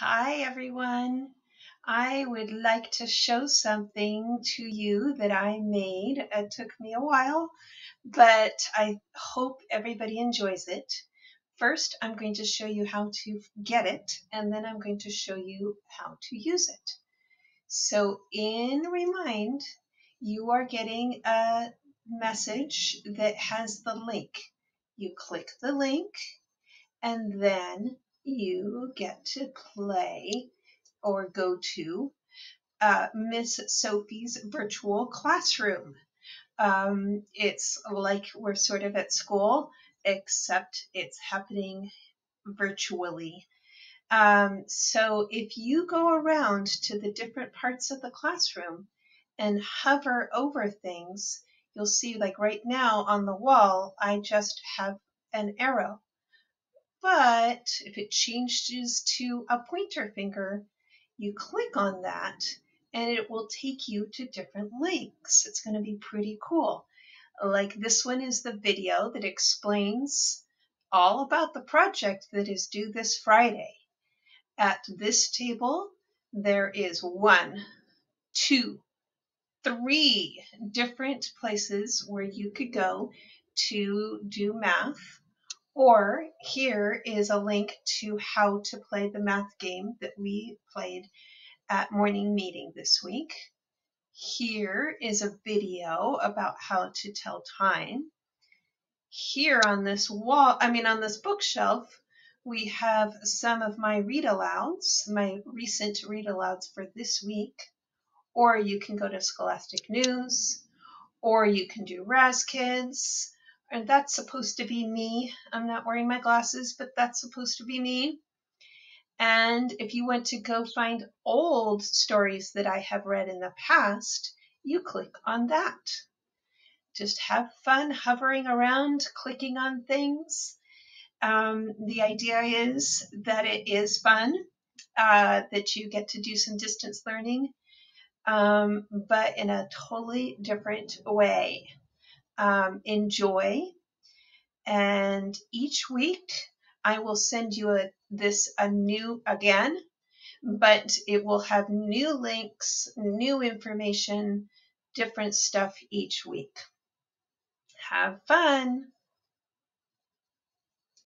Hi everyone. I would like to show something to you that I made. It took me a while, but I hope everybody enjoys it. First, I'm going to show you how to get it, and then I'm going to show you how to use it. So in Remind, you are getting a message that has the link. You click the link, and then you get to play or go to uh, Miss Sophie's virtual classroom. Um, it's like we're sort of at school, except it's happening virtually. Um, so if you go around to the different parts of the classroom and hover over things, you'll see like right now on the wall, I just have an arrow. But if it changes to a pointer finger, you click on that and it will take you to different links. It's going to be pretty cool. Like this one is the video that explains all about the project that is due this Friday. At this table, there is one, two, three different places where you could go to do math or here is a link to how to play the math game that we played at morning meeting this week. Here is a video about how to tell time. Here on this wall, I mean on this bookshelf, we have some of my read alouds, my recent read alouds for this week. Or you can go to Scholastic News, or you can do Raz Kids, and that's supposed to be me. I'm not wearing my glasses, but that's supposed to be me. And if you want to go find old stories that I have read in the past, you click on that. Just have fun hovering around, clicking on things. Um, the idea is that it is fun, uh, that you get to do some distance learning, um, but in a totally different way um, enjoy. And each week I will send you a, this a new again, but it will have new links, new information, different stuff each week. Have fun.